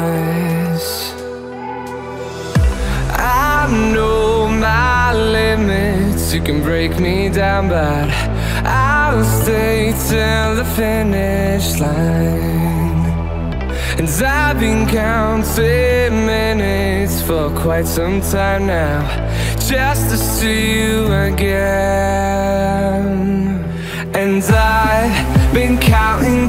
your I know my limits You can break me down but I'll stay till the finish line. And I've been counting minutes for quite some time now Just to see you again. And I've been counting